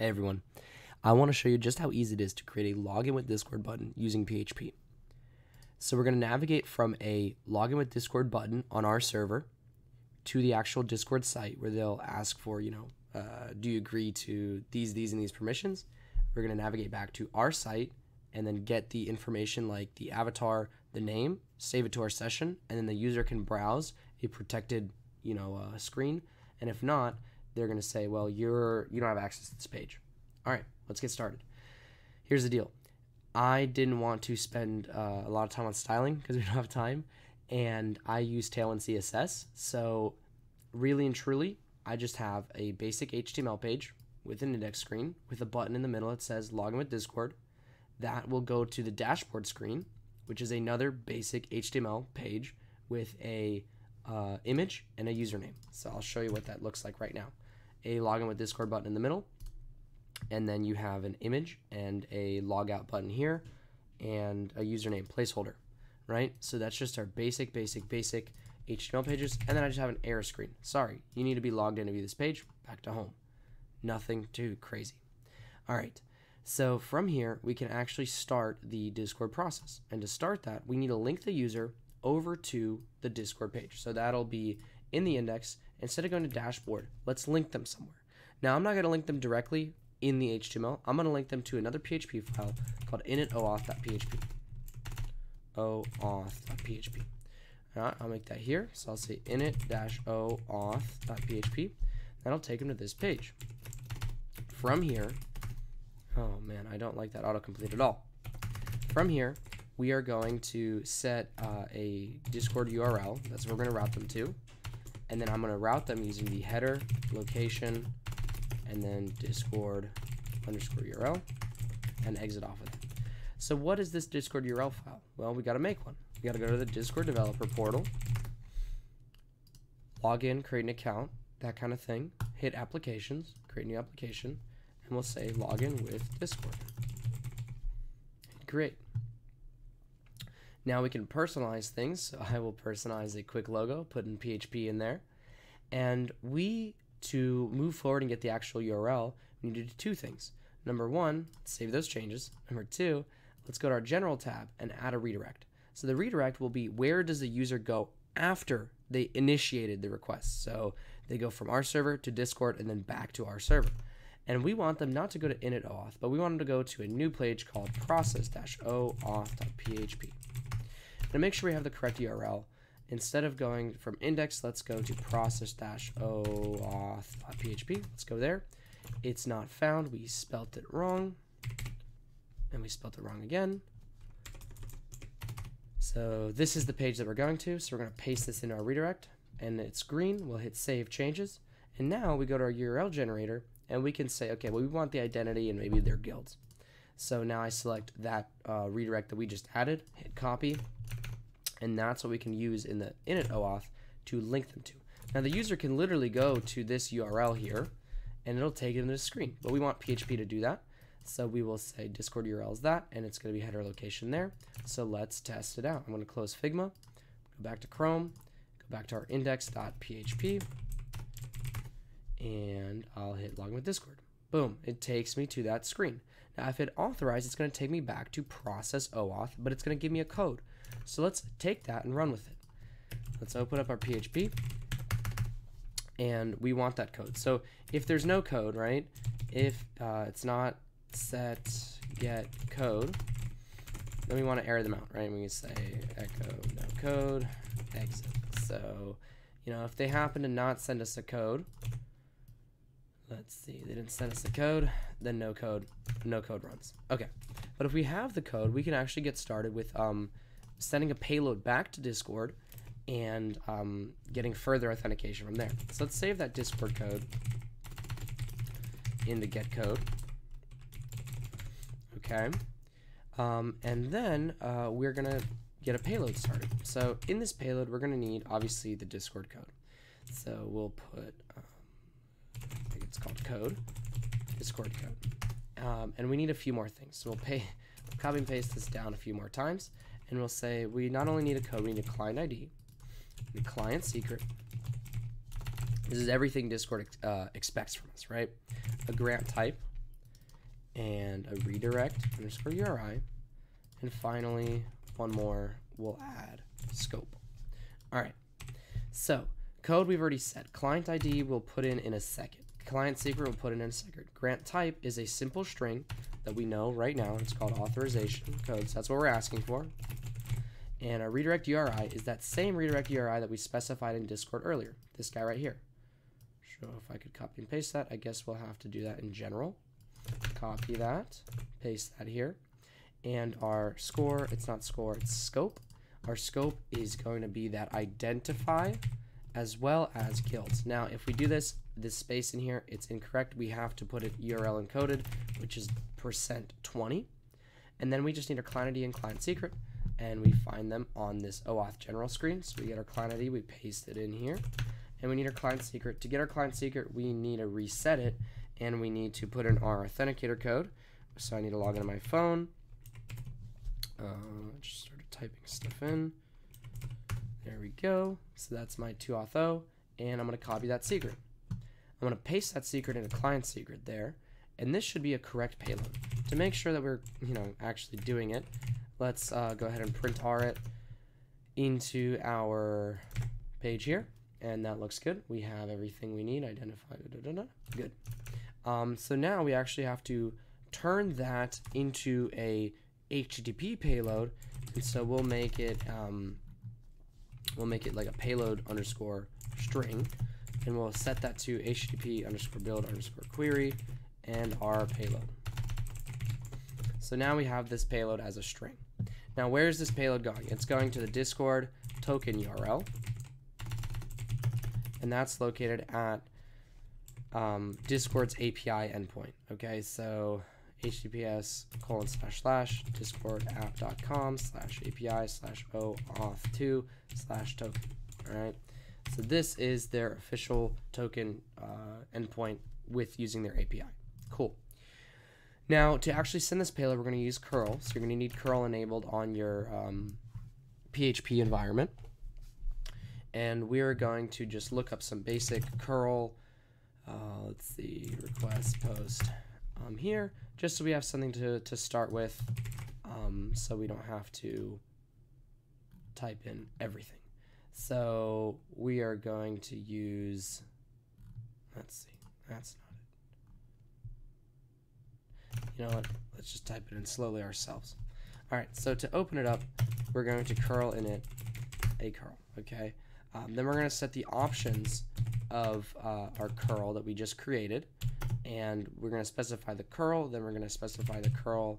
Everyone, I want to show you just how easy it is to create a login with Discord button using PHP. So we're going to navigate from a login with Discord button on our server to the actual Discord site where they'll ask for, you know, uh, do you agree to these, these, and these permissions? We're going to navigate back to our site and then get the information like the avatar, the name, save it to our session, and then the user can browse a protected, you know, uh, screen. And if not, they're going to say, well, you're you don't have access to this page. All right, let's get started. Here's the deal. I didn't want to spend uh, a lot of time on styling because we don't have time, and I use Tailwind CSS. So, really and truly, I just have a basic HTML page with an index screen with a button in the middle that says login with Discord. That will go to the dashboard screen, which is another basic HTML page with a uh, image and a username. So I'll show you what that looks like right now a login with Discord button in the middle, and then you have an image and a logout button here, and a username placeholder, right? So that's just our basic, basic, basic HTML pages, and then I just have an error screen. Sorry, you need to be logged in to view this page. Back to home. Nothing too crazy. All right. So from here, we can actually start the Discord process. And to start that, we need to link the user over to the Discord page. So that'll be in the index, instead of going to dashboard, let's link them somewhere. Now, I'm not going to link them directly in the HTML. I'm going to link them to another PHP file called initOauth.php. OAuth.php. All right, I'll make that here. So I'll say init-oauth.php. That'll take them to this page. From here, oh man, I don't like that autocomplete at all. From here, we are going to set uh, a Discord URL. That's where we're going to route them to and then I'm going to route them using the header, location, and then discord underscore URL, and exit off of it. So what is this Discord URL file? Well, we got to make one. We got to go to the Discord developer portal, log in, create an account, that kind of thing. Hit applications, create a new application, and we'll say login with Discord. Great. Now we can personalize things. So I will personalize a quick logo, put in PHP in there. And we, to move forward and get the actual URL, we need to do two things. Number one, save those changes. Number two, let's go to our general tab and add a redirect. So the redirect will be where does the user go after they initiated the request. So they go from our server to Discord and then back to our server. And we want them not to go to init.oauth, but we want them to go to a new page called process-oauth.php. Now make sure we have the correct URL. Instead of going from index, let's go to process-oauth.php. Let's go there. It's not found. We spelt it wrong. And we spelt it wrong again. So this is the page that we're going to. So we're going to paste this into our redirect. And it's green. We'll hit Save Changes. And now we go to our URL generator. And we can say, okay, well, we want the identity and maybe their guilds. So now I select that uh, redirect that we just added, hit copy, and that's what we can use in the init OAuth to link them to. Now the user can literally go to this URL here and it'll take it into the screen, but we want PHP to do that. So we will say Discord URL is that, and it's going to be header location there. So let's test it out. I'm going to close Figma, go back to Chrome, go back to our index.php, and I'll hit login with Discord. Boom, it takes me to that screen. Now if it authorized, it's going to take me back to process OAuth, but it's going to give me a code. So let's take that and run with it. Let's open up our PHP and we want that code. So if there's no code, right, if uh, it's not set get code, then we want to error them out, right? We can say echo no code exit. So, you know, if they happen to not send us a code, let's see, they didn't send us a code, then no code, no code runs. Okay, but if we have the code, we can actually get started with um, sending a payload back to Discord and um, getting further authentication from there. So let's save that Discord code into get code. Okay. Um, and then uh, we're going to get a payload started. So in this payload, we're going to need, obviously, the Discord code. So we'll put, um, I think it's called code, Discord code. Um, and we need a few more things. So we'll pay, copy and paste this down a few more times and we'll say we not only need a code, we need a client ID, a client secret. This is everything Discord uh, expects from us, right? A grant type, and a redirect underscore URI. And finally, one more, we'll add scope. All right, so code we've already set. Client ID we'll put in in a second. Client secret we'll put in in a secret. Grant type is a simple string that we know right now. It's called authorization codes. That's what we're asking for. And our redirect URI is that same redirect URI that we specified in Discord earlier. This guy right here. So if I could copy and paste that, I guess we'll have to do that in general. Copy that, paste that here. And our score, it's not score, it's scope. Our scope is going to be that identify as well as guilds. Now, if we do this, this space in here, it's incorrect. We have to put it URL encoded, which is percent 20. And then we just need our client ID and client secret, and we find them on this OAuth general screen. So we get our client ID, we paste it in here, and we need our client secret. To get our client secret, we need to reset it, and we need to put in our authenticator code. So I need to log into my phone. Uh, just started typing stuff in. There we go. So that's my 2auth and I'm going to copy that secret. I'm going to paste that secret in a client secret there, and this should be a correct payload. To make sure that we're, you know, actually doing it, let's uh, go ahead and print R it into our page here, and that looks good. We have everything we need identified. Da, da, da, good. Um, so now we actually have to turn that into a HTTP payload, and so we'll make it um, we'll make it like a payload underscore string, and we'll set that to HTTP underscore build underscore query and our payload. So now we have this payload as a string. Now where is this payload going? It's going to the Discord token URL, and that's located at um, Discord's API endpoint. Okay, so https colon slash slash discordapp.com slash API slash OAuth2 slash token. All right, so this is their official token uh, endpoint with using their API. Cool. Now, to actually send this payload, we're going to use curl. So you're going to need curl enabled on your um, PHP environment. And we're going to just look up some basic curl uh, let's see, request post um, here, just so we have something to, to start with, um, so we don't have to type in everything. So we are going to use, let's see, that's not it. You know what, let's just type it in slowly ourselves. All right, so to open it up, we're going to curl init a curl, okay? Um, then we're going to set the options of uh, our curl that we just created. And we're going to specify the curl, then we're going to specify the curl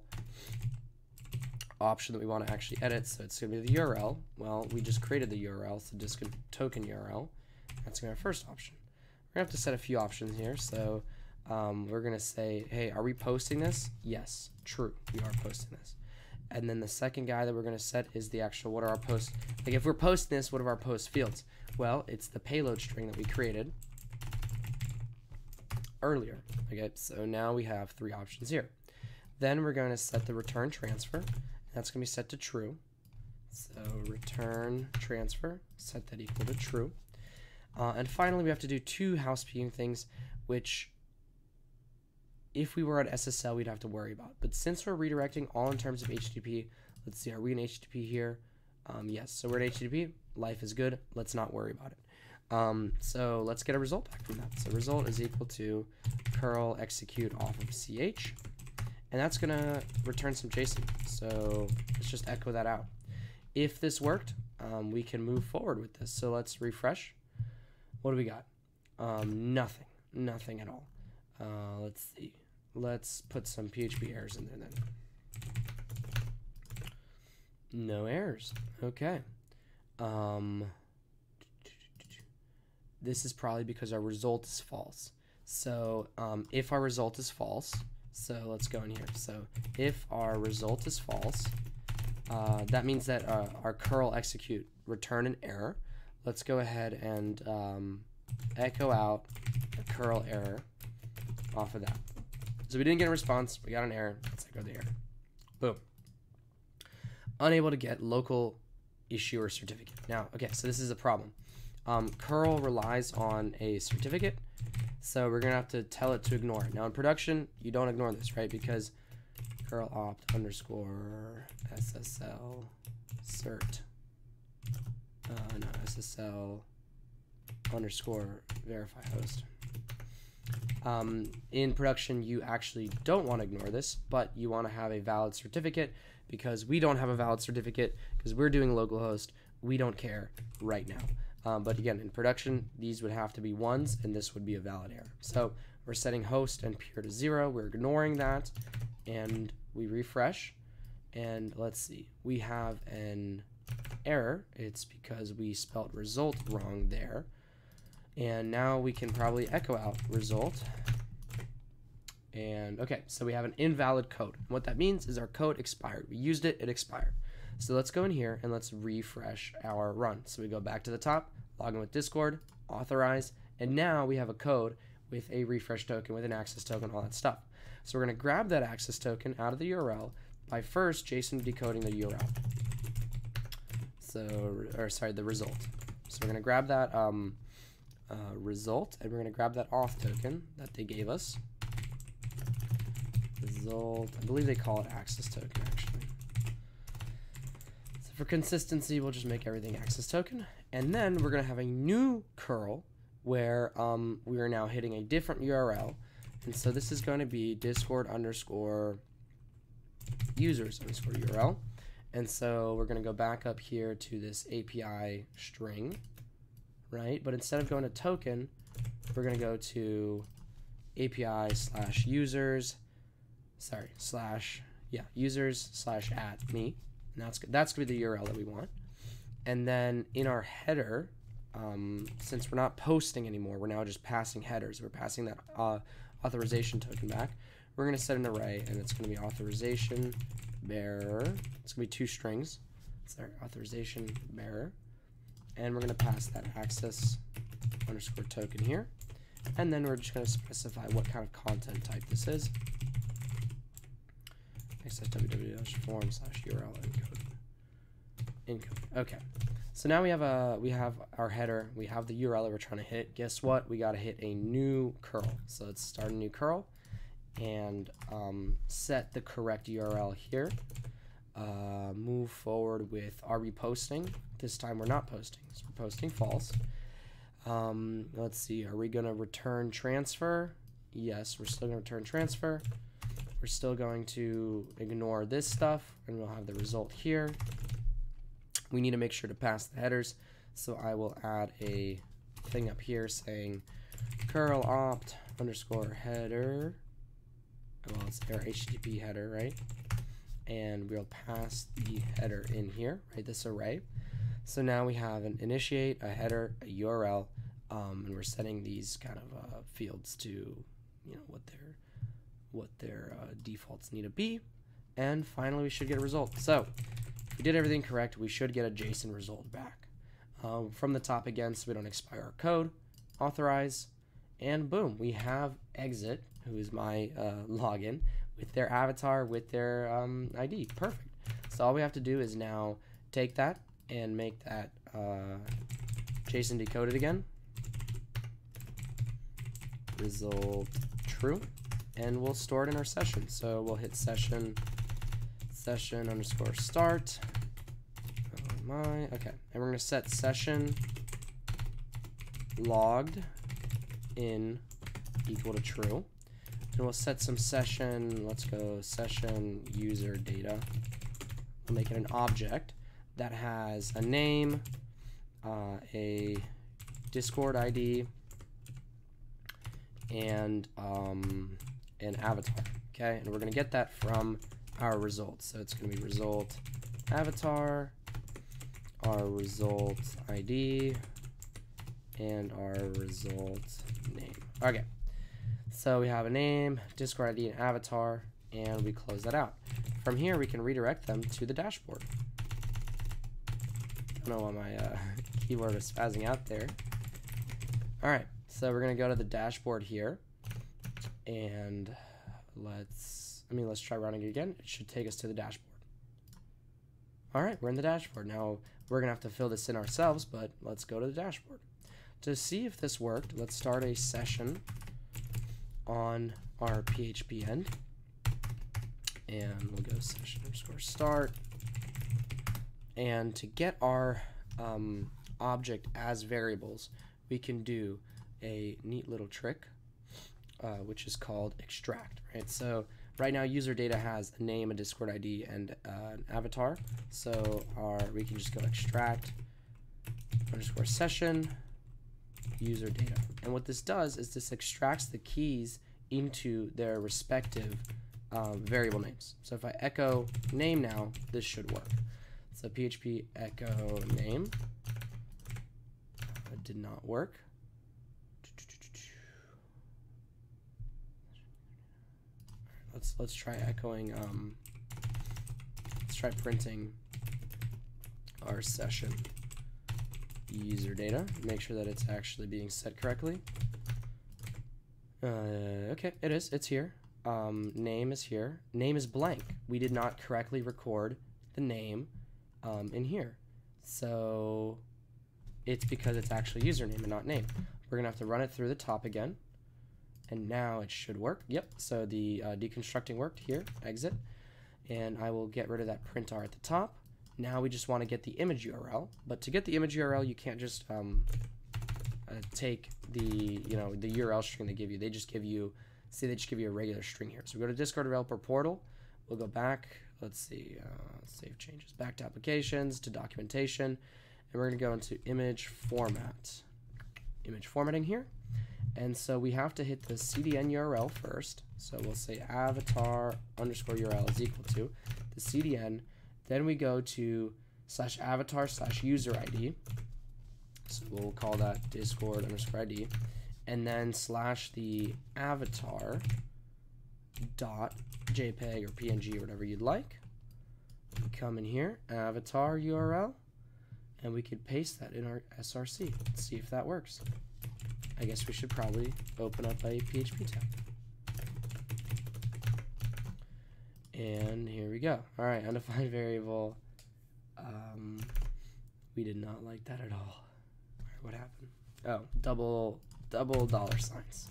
option that we want to actually edit. So it's going to be the URL. Well, we just created the URL, so disk token URL. That's going to be our first option. We're going to have to set a few options here. So um, we're going to say, hey, are we posting this? Yes, true, we are posting this. And then the second guy that we're going to set is the actual, what are our posts? Like if we're posting this, what are our post fields? Well, it's the payload string that we created earlier. Okay, so now we have three options here. Then we're going to set the return transfer. That's going to be set to true. So return transfer, set that equal to true. Uh, and finally, we have to do two housekeeping things, which if we were at SSL, we'd have to worry about. But since we're redirecting all in terms of HTTP, let's see, are we in HTTP here? Um, yes, so we're in HTTP. Life is good. Let's not worry about it. Um, so let's get a result back from that. So result is equal to curl execute off of ch. And that's to return some JSON. So let's just echo that out. If this worked, um, we can move forward with this. So let's refresh. What do we got? Um, nothing. Nothing at all. Uh, let's see. Let's put some PHP errors in there then. No errors. Okay. Um, this is probably because our result is false. So um, if our result is false, so let's go in here. So if our result is false, uh, that means that uh, our curl execute return an error. Let's go ahead and um, echo out a curl error off of that. So we didn't get a response. We got an error. Let's echo the error. Boom. Unable to get local issuer certificate. Now, okay, so this is a problem. Um, curl relies on a certificate. So we're gonna have to tell it to ignore. Now in production, you don't ignore this, right? Because curl opt underscore SSL cert. Uh, no, SSL underscore verify host. Um, in production, you actually don't want to ignore this, but you want to have a valid certificate because we don't have a valid certificate because we're doing localhost. We don't care right now. Um, but again, in production, these would have to be ones, and this would be a valid error. So we're setting host and peer to zero. We're ignoring that, and we refresh. And let's see, we have an error. It's because we spelled result wrong there. And now we can probably echo out result. And okay, so we have an invalid code. What that means is our code expired. We used it, it expired. So let's go in here and let's refresh our run. So we go back to the top, log in with Discord, authorize, and now we have a code with a refresh token, with an access token, all that stuff. So we're going to grab that access token out of the URL by first JSON decoding the URL. So, or sorry, the result. So we're going to grab that um, uh, result, and we're going to grab that auth token that they gave us. Result, I believe they call it access token for consistency, we'll just make everything access token. And then we're going to have a new curl where um, we are now hitting a different URL. And so this is going to be discord underscore users underscore URL. And so we're going to go back up here to this API string right? But instead of going to token, we're going to go to API slash users, sorry, slash, yeah, users slash at me. And that's, that's going to be the URL that we want. And then in our header, um, since we're not posting anymore, we're now just passing headers. We're passing that uh, authorization token back. We're going to set an array, and it's going to be authorization bearer. It's going to be two strings. Sorry, authorization bearer and we're going to pass that access underscore token here. And then we're just going to specify what kind of content type this is. Access www.form slash URL encode. Encode. Okay. So now we have a we have our header. We have the URL that we're trying to hit. Guess what? We got to hit a new curl. So let's start a new curl and um, set the correct URL here. Uh, move forward with are we posting? This time we're not posting, so we're posting false. Um, let's see, are we going to return transfer? Yes, we're still going to return transfer. We're still going to ignore this stuff, and we'll have the result here. We need to make sure to pass the headers, so I will add a thing up here saying curl opt underscore header. Well, it's our HTTP header, right? and we'll pass the header in here, right, this array. So now we have an initiate, a header, a URL, um, and we're setting these kind of uh, fields to, you know, what their what their uh, defaults need to be. And finally, we should get a result. So if we did everything correct, we should get a JSON result back. Um, from the top again, so we don't expire our code, authorize, and boom, we have exit, who is my uh, login, with their avatar, with their um, ID. Perfect. So all we have to do is now take that and make that uh, JSON decoded again. Result true. And we'll store it in our session. So we'll hit session, session underscore start. Oh my, okay. And we're gonna set session logged in equal to true. And we'll set some session, let's go session user data. We'll make it an object that has a name, uh, a Discord ID, and um, an avatar. Okay, and we're gonna get that from our results. So it's gonna be result avatar, our result ID, and our result name. Okay. So we have a name, Discord ID, and avatar, and we close that out. From here, we can redirect them to the dashboard. I don't know why my uh, keyboard is spazzing out there. All right, so we're gonna go to the dashboard here, and let's, I mean, let's try running it again. It should take us to the dashboard. All right, we're in the dashboard. Now, we're gonna have to fill this in ourselves, but let's go to the dashboard. To see if this worked, let's start a session on our PHP end. And we'll go session underscore start. And to get our um, object as variables, we can do a neat little trick, uh, which is called extract, right? So right now user data has a name, a Discord ID, and uh, an avatar. So our we can just go extract underscore session user data. And what this does is this extracts the keys into their respective um, variable names. So if I echo name now, this should work. So PHP echo name. It did not work. Let's let's try echoing. Um, let's try printing our session user data. Make sure that it's actually being set correctly. Uh, okay, it is. It's here. Um, name is here. Name is blank. We did not correctly record the name um, in here. So it's because it's actually username and not name. We're going to have to run it through the top again. And now it should work. Yep, so the uh, deconstructing worked here. Exit. And I will get rid of that print r at the top. Now we just want to get the image URL. But to get the image URL, you can't just um, uh, take the, you know, the URL string they give you. They just give you, say they just give you a regular string here. So we go to Discord Developer Portal. We'll go back. Let's see. Uh, save changes. Back to applications, to documentation. And we're going to go into image format. Image formatting here. And so we have to hit the CDN URL first. So we'll say avatar underscore URL is equal to the CDN then we go to slash avatar slash user ID. So we'll call that Discord underscore ID. And then slash the avatar dot JPEG or PNG or whatever you'd like. Come in here, avatar URL, and we could paste that in our SRC. Let's see if that works. I guess we should probably open up a PHP tab. And here we go. All right, undefined variable. Um, we did not like that at all. What happened? Oh, double double dollar signs.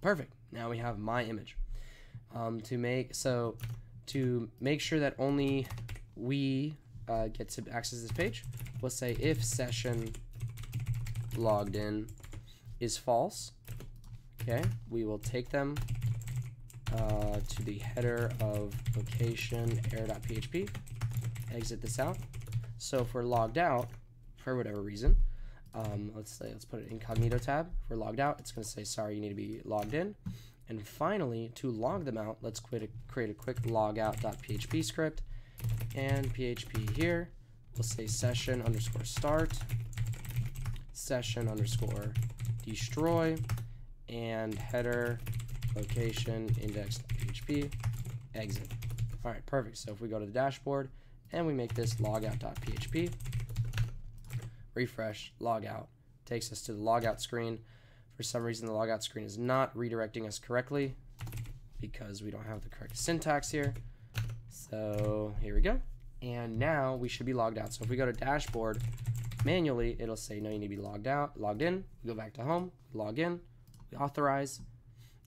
Perfect. Now we have my image. Um, to make so to make sure that only we uh, get to access this page, we'll say if session logged in is false. Okay, we will take them uh, to the header of location error.php. Exit this out. So if we're logged out, for whatever reason, um, let's say, let's put an incognito tab. If we're logged out, it's going to say, sorry, you need to be logged in. And finally, to log them out, let's a, create a quick logout.php script. And PHP here, we'll say session underscore start, session underscore destroy, and header location index.php, exit. All right, perfect. So if we go to the dashboard and we make this logout.php, refresh, logout, takes us to the logout screen. For some reason, the logout screen is not redirecting us correctly because we don't have the correct syntax here. So here we go. And now we should be logged out. So if we go to dashboard, manually, it'll say, no, you need to be logged out, logged in. We go back to home, log in, we authorize,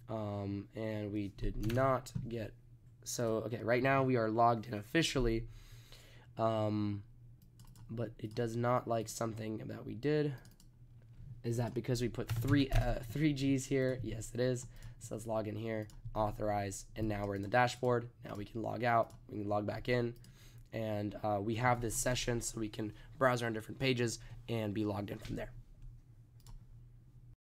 um, and we did not get so okay right now we are logged in officially um, but it does not like something that we did. Is that because we put three uh, three G's here? Yes it is. So let's log in here authorize and now we're in the dashboard. Now we can log out we can log back in and uh, we have this session so we can browse around different pages and be logged in from there